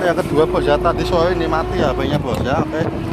yang kedua bos ya tadi soalnya ini mati HP-nya bos ya oke. dapat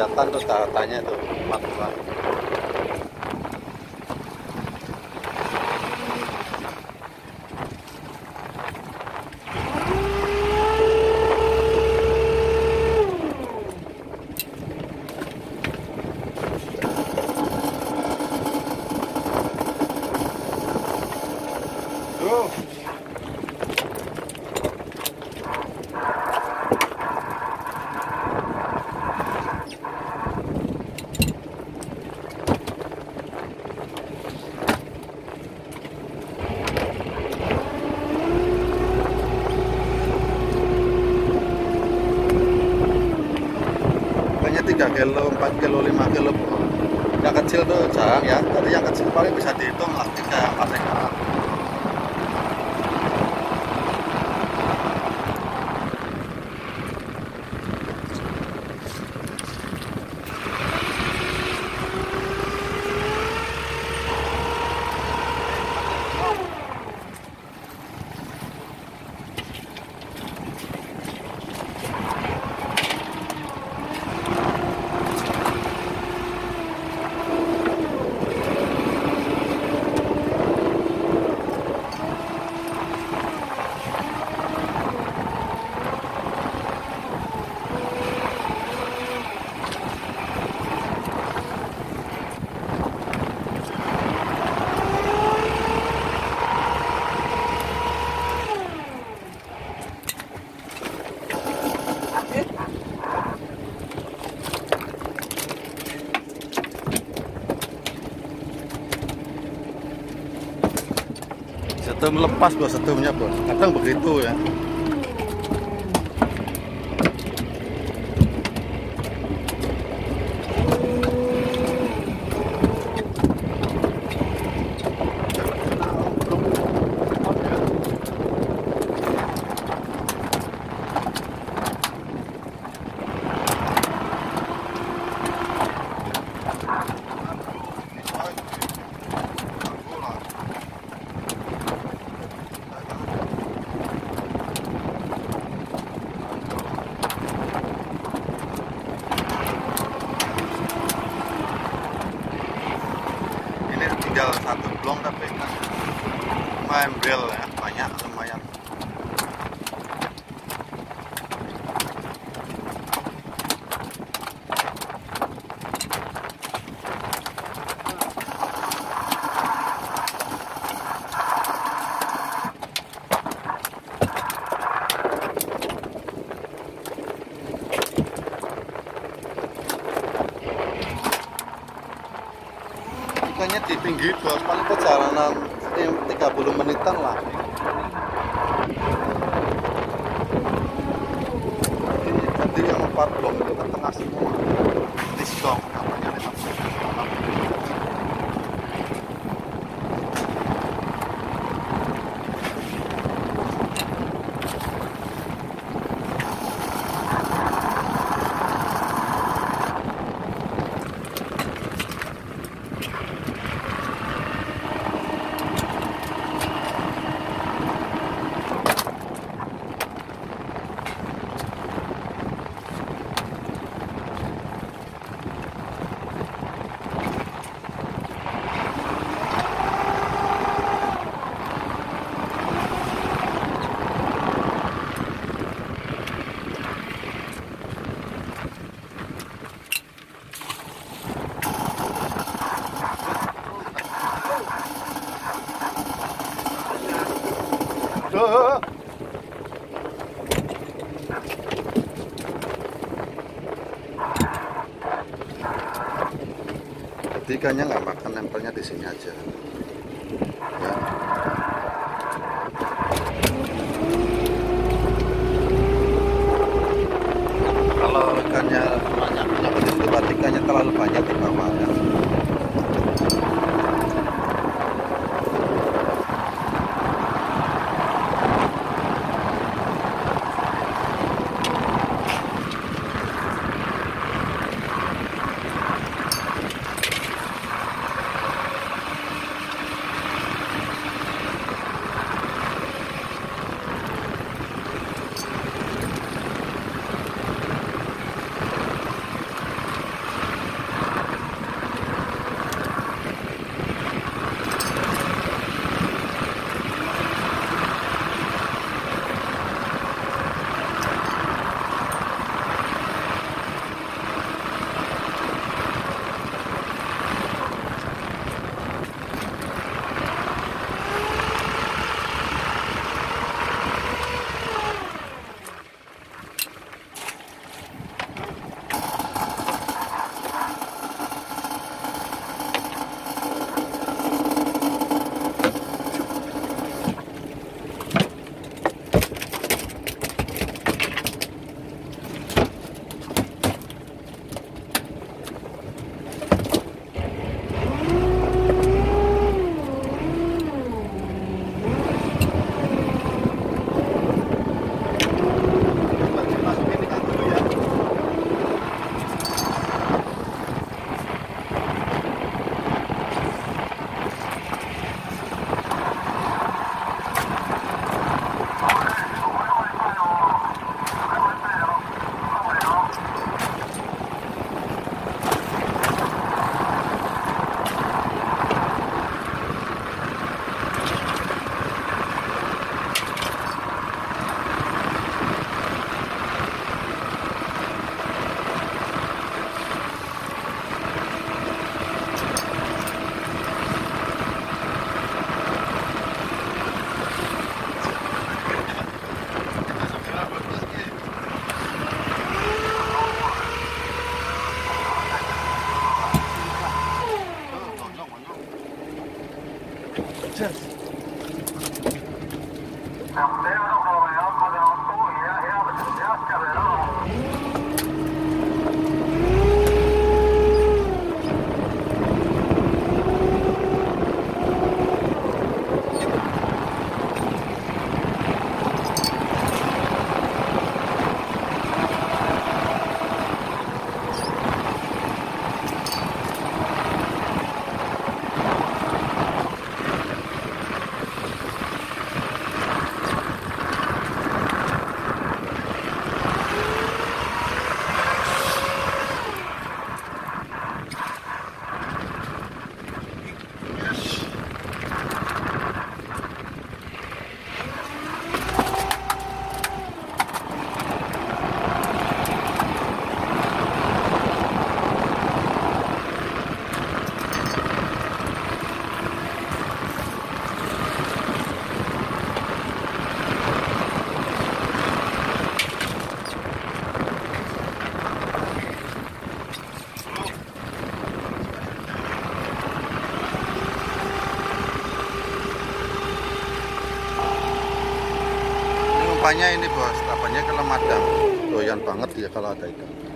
kelihatan tuh datanya tuh. Matuan. Tuh. Pokoknya 3 kilo, 4 kilo, 5 kilo yang kecil tuh jarang ya tadi yang kecil paling bisa dihitung lah 3, 4 ekor setem lepas bos. Setemnya bos. Kadang begitu ya ikannya di pinggir bos paling perjalanan 30 menitan lah. Ini tadi yang empat blok itu ke tengah semua ikannya nggak makan nempelnya di sini aja. Apanya ini bos. Apanya kalau madang doyan banget dia kalau ada ikan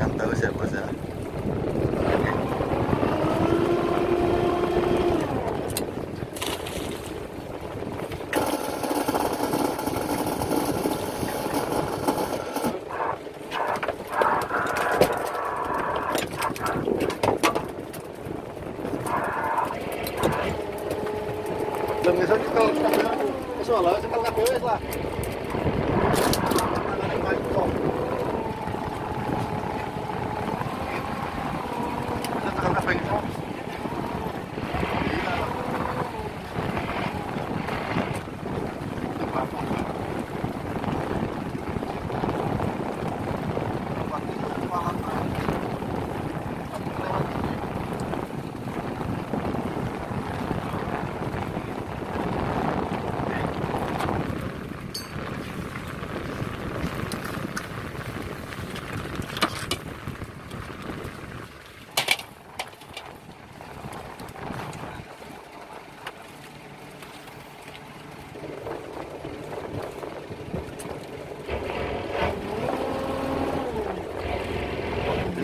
讲德贤不是、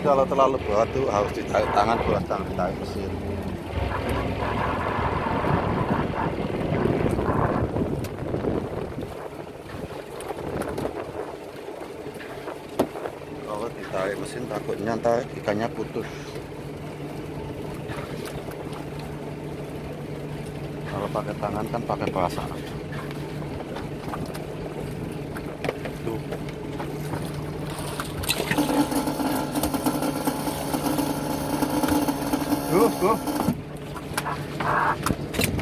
kalau terlalu berat tuh harus ditarik tangan berat tangan ditarik mesin. Kalau ditarik mesin takutnya ntar ikannya putus. Kalau pakai tangan kan pakai perasaan. Tuh. Tuh, tuh.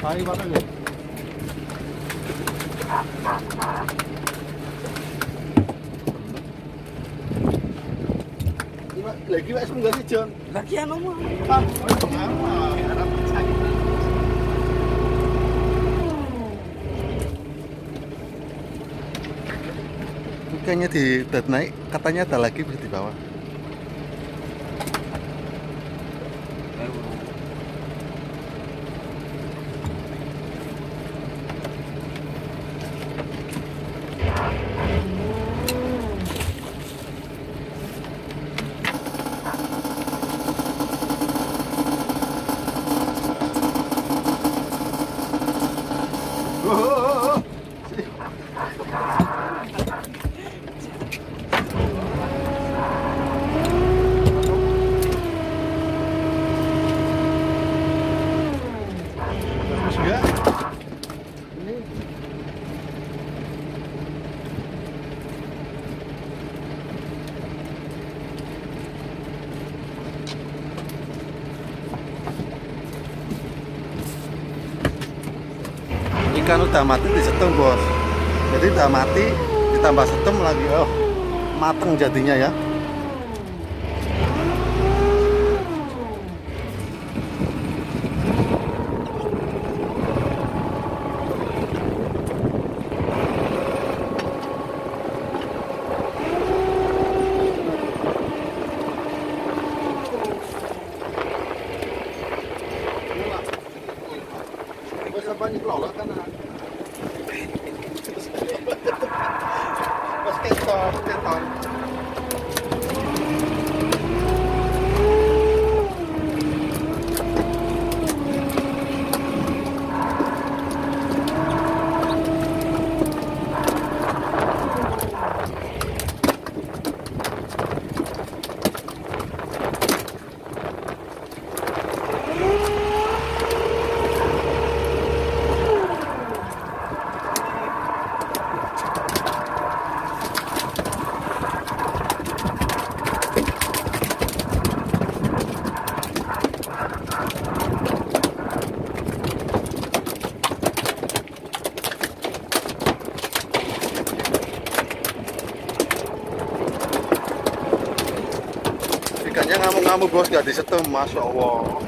Hari banget ya. Lagi wes enggak sih, John? Lagi anu mah. Ah. Kayaknya di naik, katanya ada lagi di bawah. Ikan udah mati disetem bos. Jadi udah mati ditambah setem lagi. Oh mateng jadinya ya banyak loh kan Mas ketor, ketor. Ngamuk-ngamuk bos gak disetem masya allah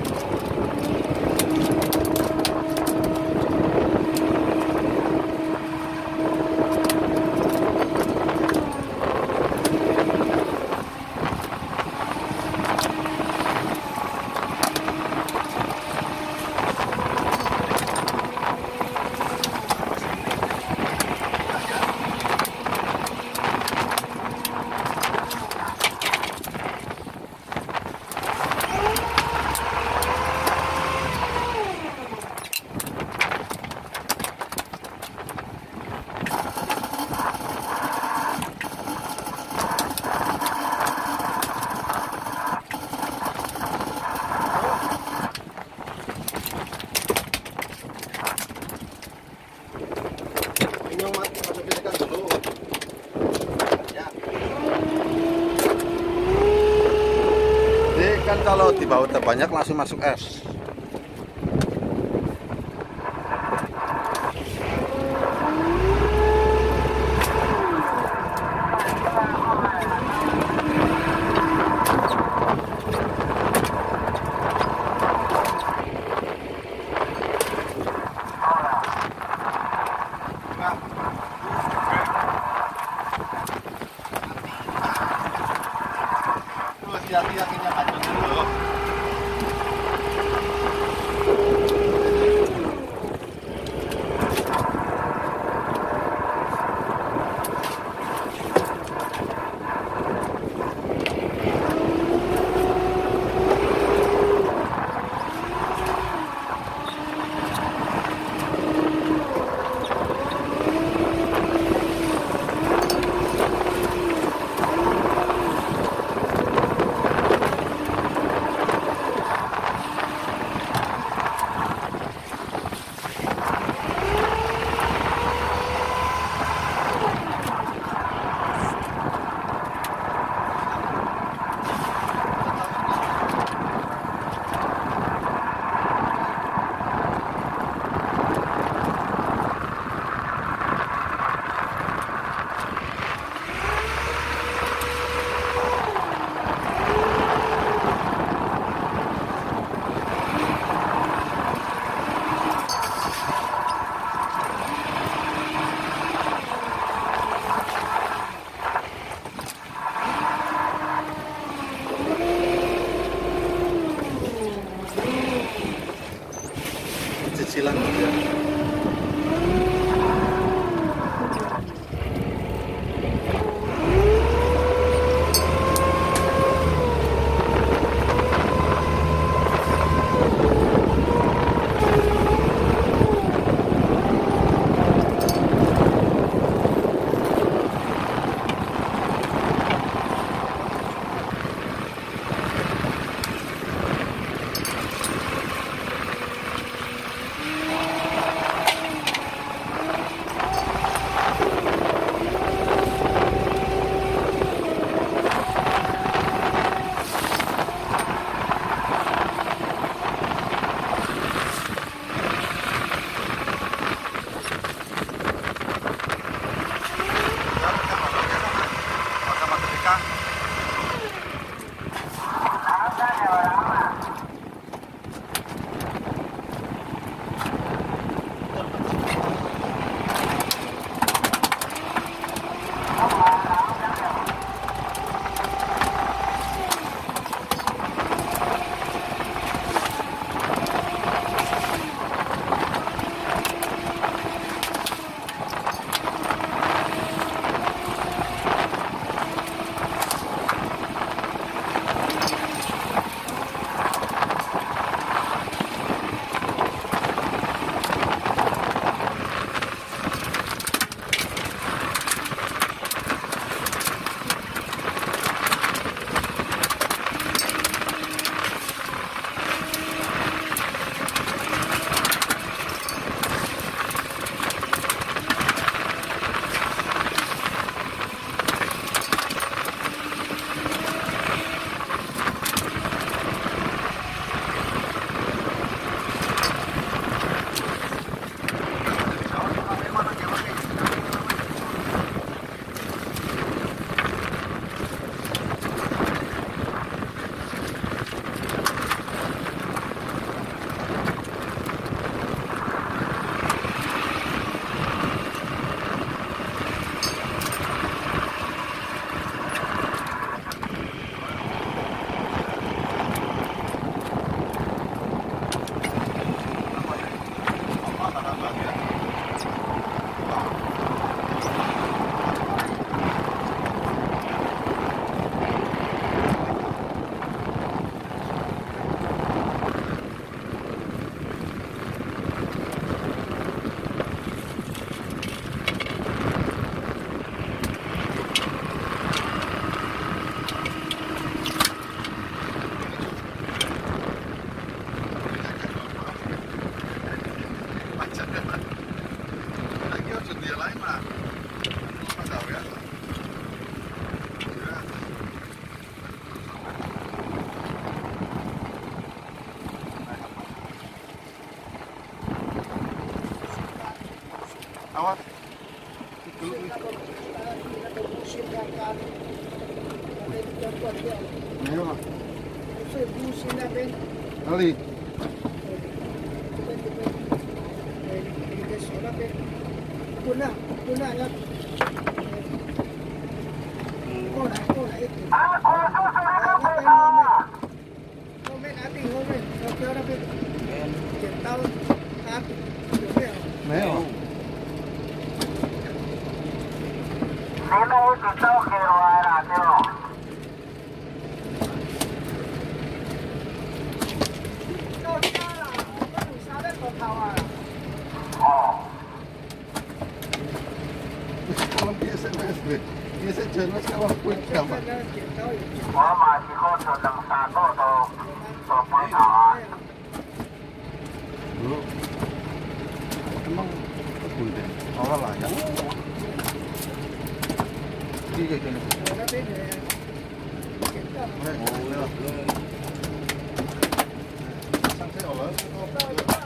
kan kalau terbanyak langsung masuk es ya. cabrón tiene ese mestre. Y ese chelo es cabrón fue cama. Mà chỉ có chờ đằng xa có đồ, đồ quay thảo à. Đúng. Mong có quần đèn, đó là nhắn. Đi cái cái này. Ôi, lên. Sang thế ở lớn.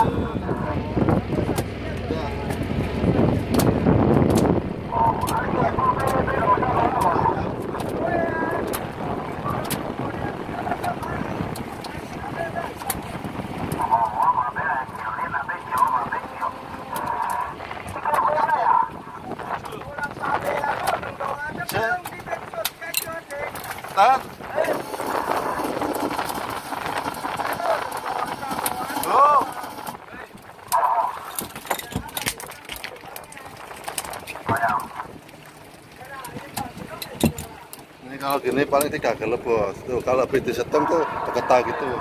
Ini kalau gini paling tiga kilo bos. Tuh kalau lebih di setem tuh ketah gitu.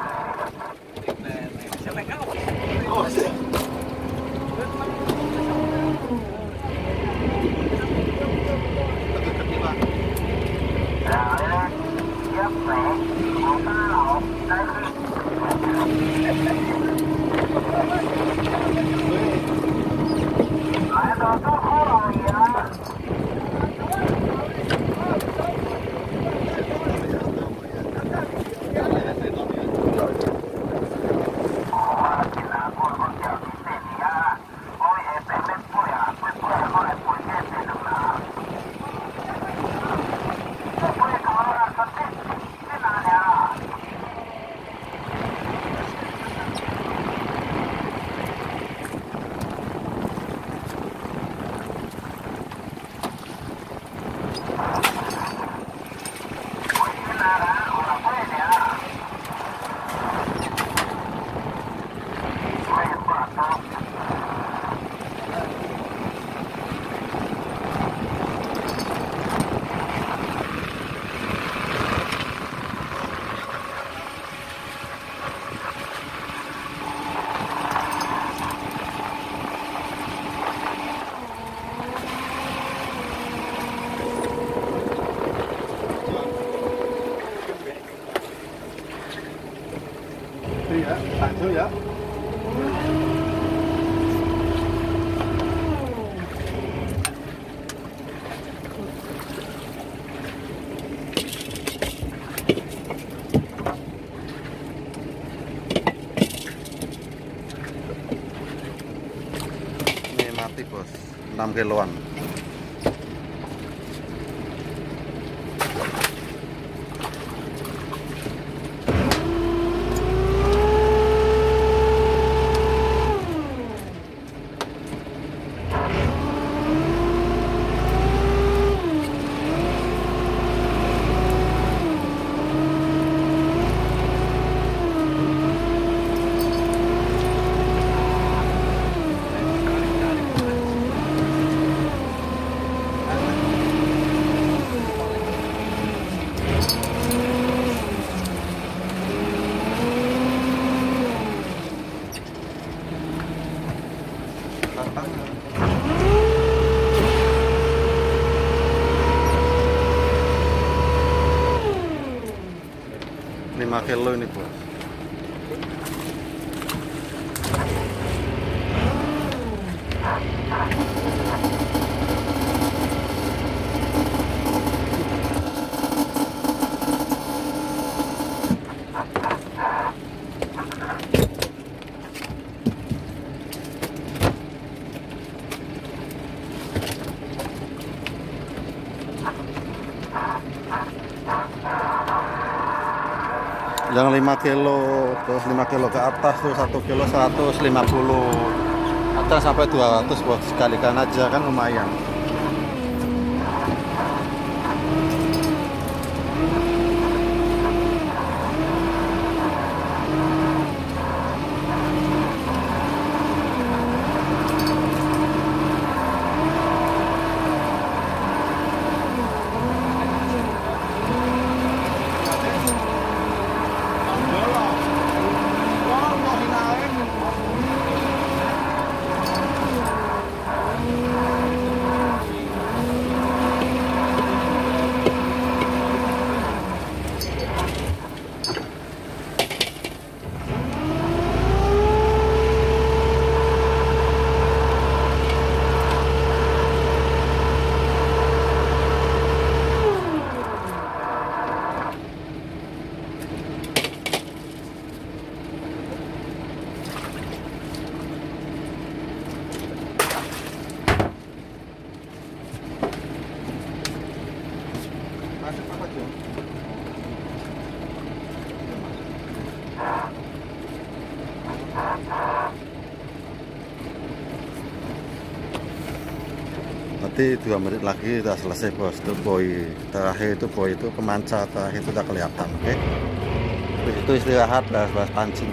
6 kiloan. Lima kilo ini bos. yang 5 kilo terus 5 kilo ke atas tuh 1 kilo 150 atau sampai 200 buat sekalikan aja kan lumayan Nanti dua menit lagi udah selesai bos. Itu boy terakhir itu boy itu kemanca terakhir itu udah kelihatan oke? Habis itu istirahat bahas-bahas pancing